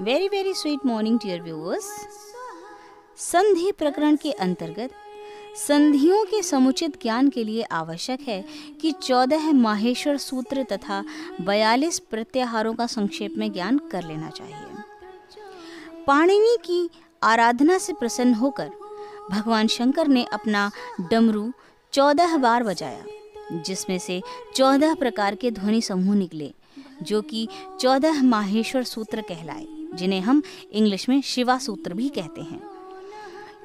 Very very sweet morning dear viewers संधि प्रकरण के अंतर्गत, संधियों के समुचित ज्ञान के लिए आवश्यक है कि चौदह माहेश्वर सूत्र तथा बयालीस प्रत्याहारों का संक्षेप में ज्ञान कर लेना चाहिए। पाणिनि की आराधना से प्रसन्न होकर, भगवान शंकर ने अपना डमरू चौदह बार बजाया, जिसमें से चौदह प्रकार के ध्वनि समूह निकले, जो कि चौदह माहेश्वर सूत्र कहलाए। जिन्हें हम इंग्लिश में शिवा सूत्र भी कहते हैं।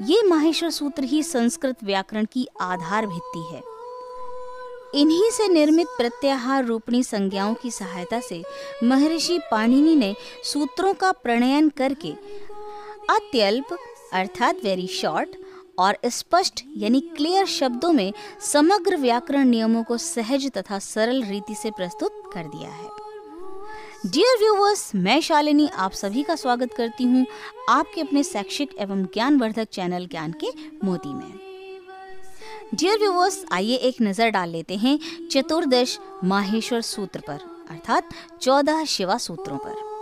ये माहेश्वर सूत्र ही संस्कृत व्याकरण की आधार भित्ति है। इन्हीं से निर्मित प्रत्याहार रूपणी संज्ञाओं की सहायता से महर्षि पाणिनि ने सूत्रों का प्रणयन करके अत्यल्प, अर्थात वेरी शॉर्ट और स्पष्ट, यानी क्लियर शब्दों में समग्र व्याकरण नियमों को सहज तथा सरल रीति से प्रस्तुत कर दिया है। डियर व्यूवर्स मैं शालिनी आप सभी का स्वागत करती हूँ आपके अपने शैक्षिक एवं ज्ञानवर्धक चैनल ज्ञान के मोती में। डियर व्यूवर्स आइए एक नज़र डाल लेते हैं चतुर्दश माहेश्वर सूत्र पर, अर्थात चौदह शिवा सूत्रों पर।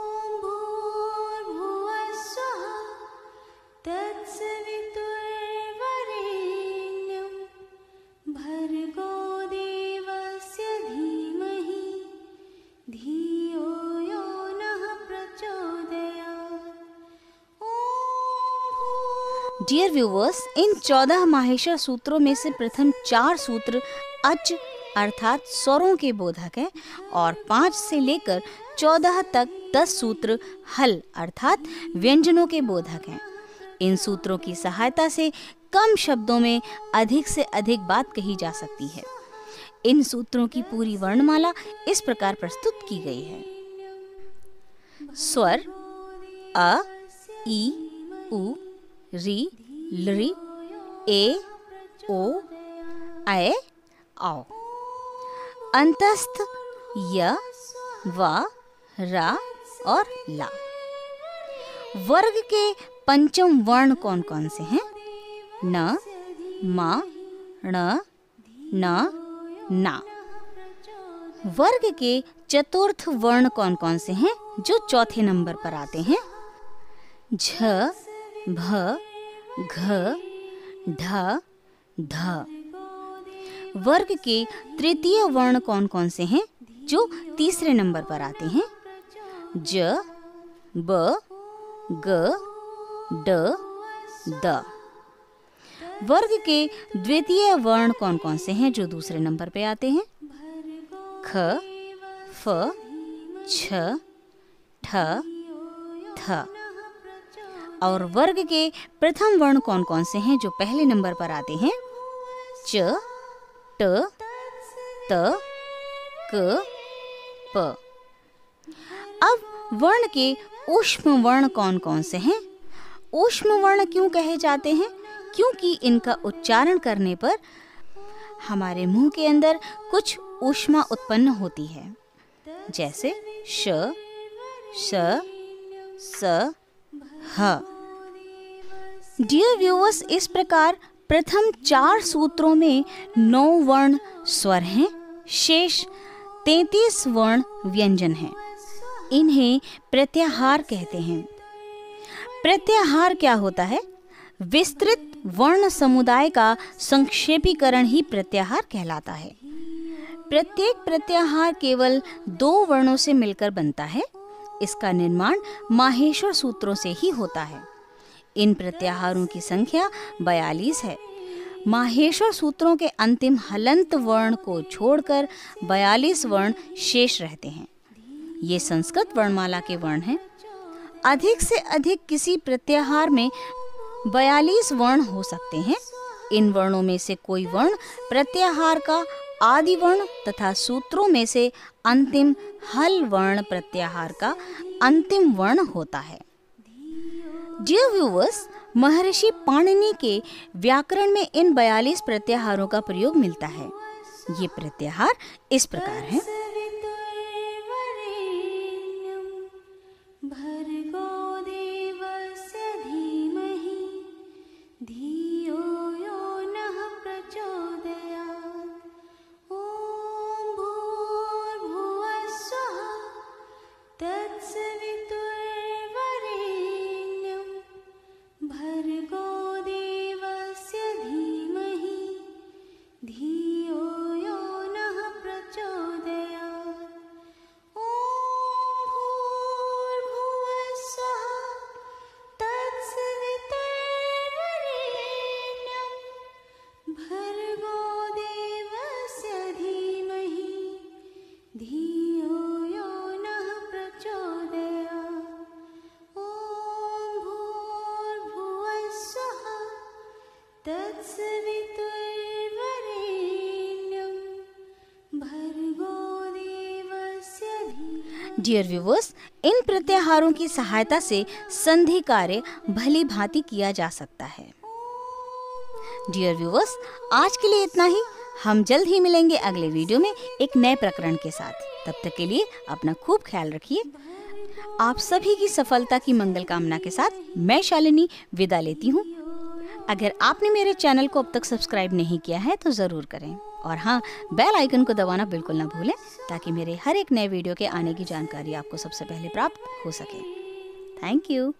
डियर व्यूवर्स इन चौदह माहेश्वर सूत्रों में से प्रथम चार सूत्र अच, अर्थात स्वरों के बोधक हैं, और पाँच से लेकर चौदह तक दस सूत्र हल, अर्थात व्यंजनों के बोधक हैं। इन सूत्रों की सहायता से कम शब्दों में अधिक से अधिक बात कही जा सकती है। इन सूत्रों की पूरी वर्णमाला इस प्रकार प्रस्तुत की गई है। स्वर, अ, ई, उ री लरी ए, ओ ए आओ अंतस्थ, य, व, रा, और ला। वर्ग के पंचम वर्ण कौन कौन से हैं? न, म, ण, न, ना। वर्ग के चतुर्थ वर्ण कौन कौन से हैं, जो चौथे नंबर पर आते हैं? झ भ, घ, ढ, ध। वर्ग के तृतीय वर्ण कौन कौन से हैं, जो तीसरे नंबर पर आते हैं? ज, ब, ग, ड, द। वर्ग के द्वितीय वर्ण कौन कौन से हैं, जो दूसरे नंबर पे आते हैं? ख, फ, छ, ठ, थ। और वर्ग के प्रथम वर्ण कौन कौन से हैं जो पहले नंबर पर आते हैं? च, ट, त, क, प। अब वर्ण के ऊष्म वर्ण कौन कौन से हैं? ऊष्म वर्ण क्यों कहे जाते हैं? क्योंकि इनका उच्चारण करने पर हमारे मुँह के अंदर कुछ ऊष्मा उत्पन्न होती है। जैसे श श स, ह। डियर व्यूवर्स इस प्रकार प्रथम चार सूत्रों में नौ वर्ण स्वर हैं, शेष तैतीस वर्ण व्यंजन हैं। इन्हें प्रत्याहार कहते हैं। प्रत्याहार क्या होता है? विस्तृत वर्ण समुदाय का संक्षेपीकरण ही प्रत्याहार कहलाता है। प्रत्येक प्रत्याहार केवल दो वर्णों से मिलकर बनता है, इसका निर्माण माहेश्वर सूत्रों से ही होता है। इन प्रत्याहारों की संख्या बयालीस है। माहेश्वर सूत्रों के अंतिम हलंत वर्ण को छोड़कर बयालीस वर्ण शेष रहते हैं। ये संस्कृत वर्णमाला के वर्ण हैं। अधिक से अधिक किसी प्रत्याहार में बयालीस वर्ण हो सकते हैं। इन वर्णों में से कोई वर्ण प्रत्याहार का आदि वर्ण तथा सूत्रों में से अंतिम हल वर्ण प्रत्याहार का अंतिम वर्ण होता है। डियर व्यूवर्स महर्षि पाणिनि के व्याकरण में इन बयालीस प्रत्याहारों का प्रयोग मिलता है। ये प्रत्याहार इस प्रकार हैं। डियर व्यूवर्स इन प्रत्याहारों की सहायता से संधि कार्य भली भांति किया जा सकता है। डियर व्यूवर्स आज के लिए इतना ही। हम जल्द ही मिलेंगे अगले वीडियो में एक नए प्रकरण के साथ। तब तक के लिए अपना खूब ख्याल रखिए। आप सभी की सफलता की मंगल कामना के साथ मैं शालिनी विदा लेती हूँ। अगर आपने मेरे चैनल को अब तक सब्सक्राइब नहीं किया है तो ज़रूर करें। और हाँ बेल आइकन को दबाना बिल्कुल ना भूलें, ताकि मेरे हर एक नए वीडियो के आने की जानकारी आपको सबसे पहले प्राप्त हो सके। Thank you